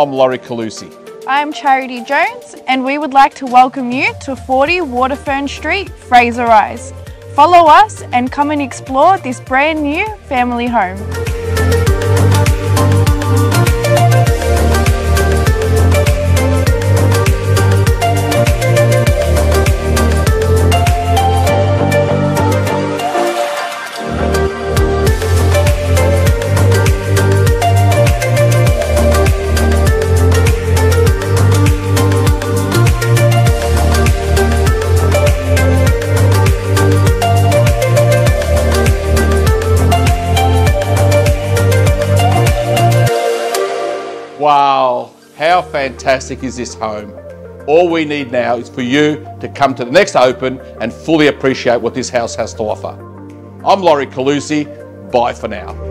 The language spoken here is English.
I'm Laurie Calusi. I'm Charity Jones, and we would like to welcome you to 40 Waterfern Street, Fraser Rise. Follow us and come and explore this brand new family home. Wow, how fantastic is this home? All we need now is for you to come to the next open and fully appreciate what this house has to offer. I'm Laurie Calusi. Bye for now.